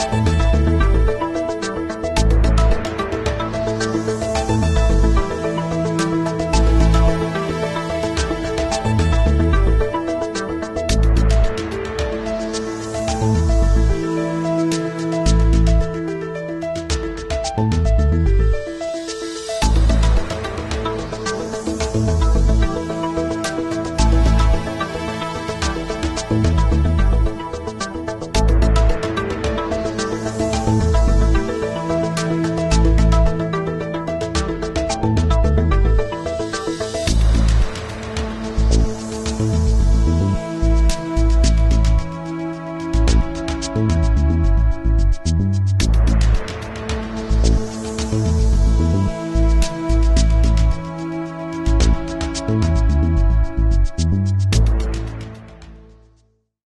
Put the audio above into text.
you